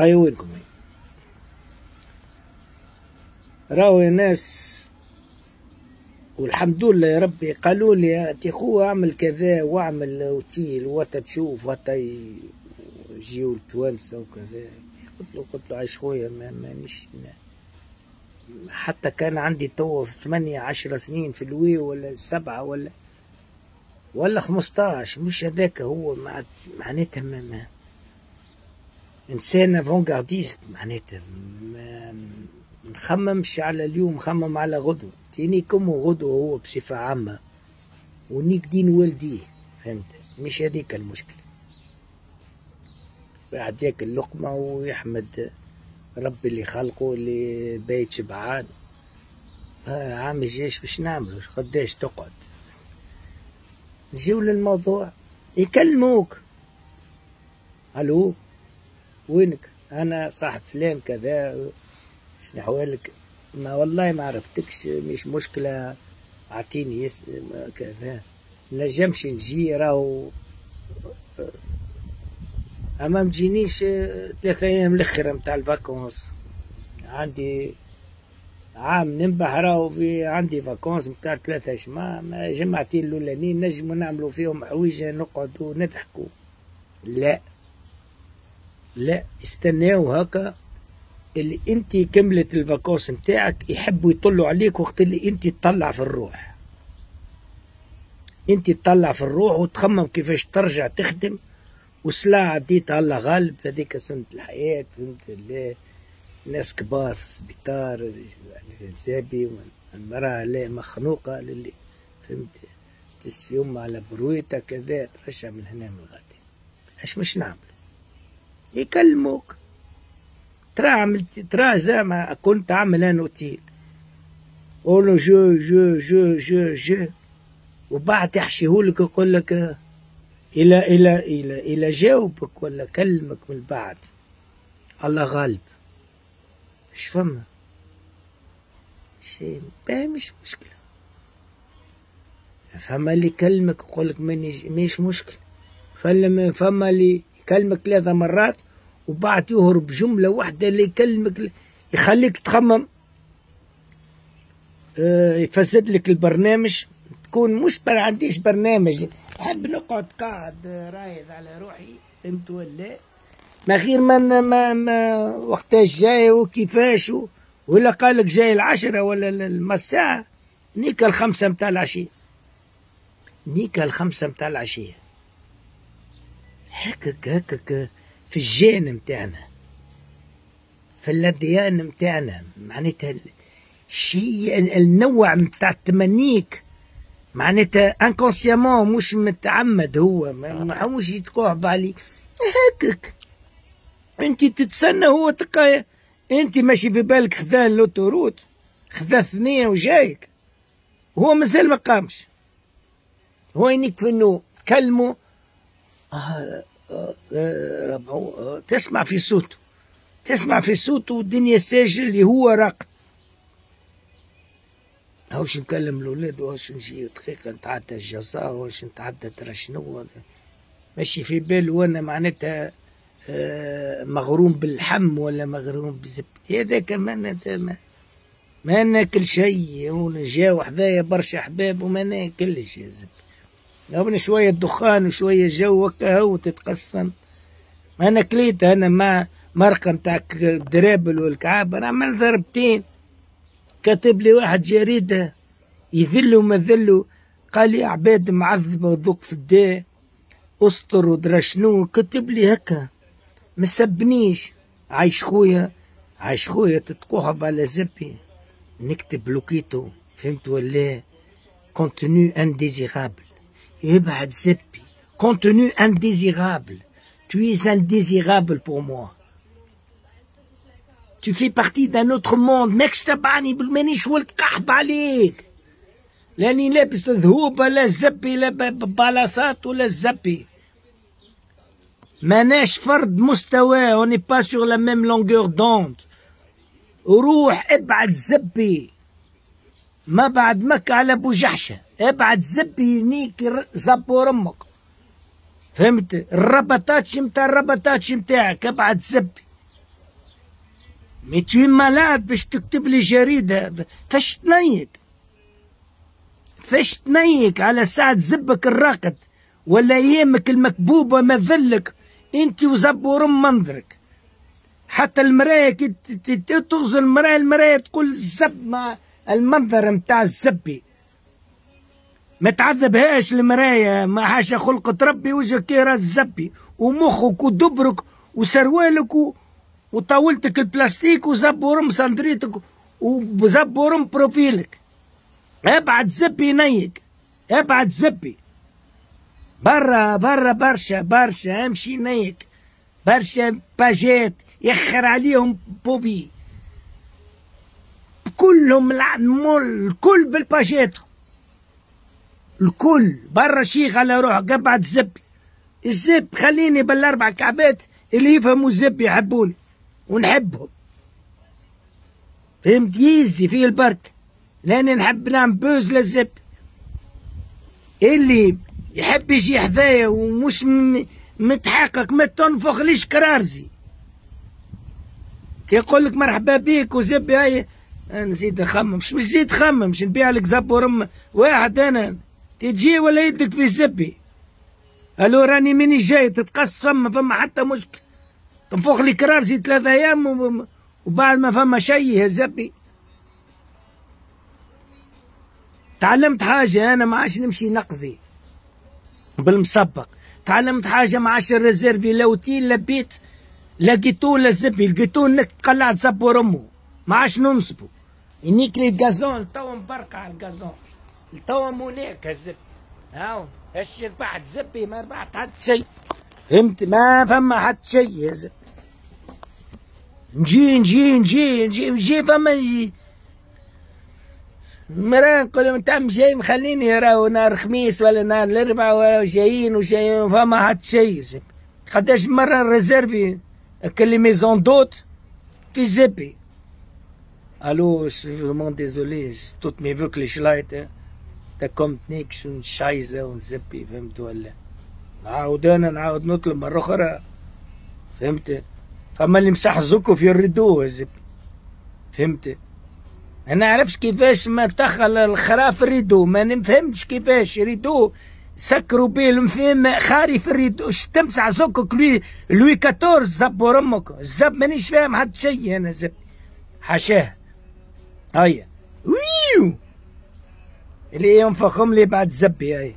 اي وينكم راهو ناس والحمد لله يا ربي قالوا لي يا خو اعمل كذا واعمل اوتيل وتا تشوف وتا يجيو التوانسه وكذا. قلت له قلت له عايش خويا ما, ما مش ما حتى كان عندي تو ثمانية عشر سنين في الوي ولا سبعة ولا ولا خمسطاش مش هذاك هو معناتها ما, ما انسان افونغارديست معناتها ما نخممش على اليوم خمم على غدوه تيني كم غدوه هو بصفة عامة ونيك دين والديه فهمت مش هذيك المشكلة بعد ياكل اللقمة ويحمد ربي اللي خلقه اللي بيت شبعان عام الجيش باش نعملوا قداش تقعد نجيو للموضوع يكلموك ألو وينك؟ أنا صاحب فلان كذا شنو احوالك ما والله ما عرفتكش مش مشكلة أعطيني كذا. نجمش نجي راهو. أما مجينيش ثلاثة أيام الآخر متاع ال vacances. عندي عام ننبح راهو في عندي vacances متاع ثلاثة ما, ما جمعتين الأولانيين نجموا نعملوا فيهم حويجة نقعدوا نضحكوا. لا. لا استناو هكا. اللي انت كملت الفاكونس نتاعك يحبوا يطلوا عليك وقت اللي انت تطلع في الروح. انت تطلع في الروح وتخمم كيفاش ترجع تخدم. وسلاع عديتها الله غالب هذيك سنة الحياة فهمت؟ اللي ناس كبار في السبيطار زابي المرأة لا مخنوقة للي فهمت؟ تسفي أمها على برويتها كذا ترشع من هنا من غادي. اش مش نعمل؟ يكلموك. ترى عملت ترى زعما كنت عامل أنا اوتيل قولوا جو جو جو جو جو. وبعد يحشيهولك يقول لك إلى إلى إلى إلى جاوبك ولا كلمك من بعد. الله غالب. مش فما؟ شيء مش مشكلة. فما اللي يكلمك يقول لك مش مشكلة. فما اللي يكلمك ثلاثة مرات وبعد يهرب جملة واحدة اللي يكلمك يخليك تخمم. آه يفسد لك البرنامج. تكون مش بر عنديش برنامج. نحب نقعد قاعد رايد على روحي. فهمت ولا؟ ما غير ما ما, ما وقتاش جاي وكيفاش ولا قال لك جاي العشرة ولا المساء نيكا الخمسة متاع العشية. نيكا الخمسة متاع العشية. هكاك هكاك في الجين متاعنا. في الأديان متاعنا. معناتها الشيء النوع متاع التمنيك. معناتها انكونسيامون مش متعمد هو. ما مش يتقعب علي هكاك. انت تتسنى هو تلقى انت ماشي في بالك خذا اللوتوروت خذا ثنية وجايك. هو مازال ما قامش. هو ينيك في إنه كلمه آه آه آه آه تسمع في صوته تسمع في صوته والدنيا ساجل اللي هو راقد هاوش نكلم الأولاد وهاوش نجي دقيقة نتعدى الجزاء وهاوش نتعدى ترى شنو. ماشي في بال وأنا معناتها آه مغروم بالحم ولا مغروم بالزبد هذاك ما ما ناكل شيء ونجا حذايا برشا احباب وما ناكلش يا زبد لو شوية دخان وشوية جو هكا هو تتقسم ما أنا كليت أنا مع مرقة نتاع الدرابل والكعاب أنا عمل ضربتين. كاتب لي واحد جريدة يذل وما ذلوا. قال لي عباد معذبة وذوق في الداء أسطر ودرا شنو. كتب لي هكا ما سبنيش. عايش خويا عايش خويا تتقوحب على زبي. نكتب لوكيتو فهمت ولا؟ كونتوني انديزيرابل يبعد زبي كونتوني انديزيرابل tu es indésirable pour moi tu fais partie d'un autre monde ماكش تبعني مانيش ولد قحب عليك لاني لابس ذهوبة لا الزبي لا بلاصات ولا الزبي ماناش فرد مستوى اوني با سور لا ميم لونغور دوند روح ابعد زبي ما بعد مكة على ابو جحشة ابعد زبي نيك زبور أمك فهمت؟ الربطات متاع الربطات متاعك ابعد زبي. مي تو مالاد باش تكتب لي جريدة. فاش تنيك؟ فاش تنيك على ساعة زبك الراقد؟ ولا ايامك المكبوبة ما ذلك انت وزبور منظرك. حتى المراية كي تغزل المراية المراية تقول الزب مع المنظر متاع الزبي. ما تعذبهاش المراية ما حاشا خلقة ربي وجهك راس الزبي ومخك ودبرك وسروالك. وطاولتك البلاستيك وزب ورم صندريتك وزب ورم بروفيلك. ابعد زبي نيك ابعد زبي. برا برا برشا برشا امشي نيك. برشا باجات يخر عليهم بوبي. كلهم الكل بالباجات. الكل برا شيخ على روح قبعد زب الزب خليني بالأربع كعبات اللي يفهموا الزب يحبوني ونحبهم. فهمت يزي في البرك لاني نحب نعم بوز للزب. اللي يحب يجي حذايا ومش متحقق ما تنفخ ليش كرارزي؟ كي يقول لك مرحبا بيك وزب هاي نزيد نخمم. مش نزيد نخمم مش نبيع لك زب ورم واحد أنا تجي ولا يدك في زبي ألو راني ماني جاي تتقسم ما فما حتى مشكل. تنفخ لي كرارسي ثلاثة أيام وبعد ما فما شيء يا زبي تعلمت حاجة أنا ما عادش نمشي نقضي. بالمسبق. تعلمت حاجة ما عادش الريزيرفي لو تين لبيت لقيتو لزبي لقيتو انك قلعت زب ورمو ما عادش ننصبو. ينيكلي الغازون توا مبرقع على الغازون. توا مونيك الزب هاو اش ربحت زبي ما ربحت حتى شيء فهمت؟ ما فما حتى شيء يا زب. نجي نجي نجي نجي نجي فما مرة نقول لهم انت جاي مخليني راهو نهار خميس ولا نهار الاربعاء ولا جايين وجايين فما حتى شيء زب. قداش مرة ريزيرفي كل ميزون دوت في زبي. ألو فريمون ديزولي توت مي فوك لي شلايت دا كومت نيكش شايزة ونزبي فهمت ولا نعاود أنا نعاود نطلب مرة أخرى فهمت فما اللي مسح زكو في الريدو زب فهمت أنا عرفش كيفاش ما دخل الخراف الريدو ما نفهمتش كيفاش ريدو سكروا بيه المفهم خاري في الريدو تمسح زكك لوي لوي 14 زب ورمك الزب مانيش فاهم حتى شيء أنا زب حاشاه هيا ويو اللي ينفخم لي بعد زبي هاي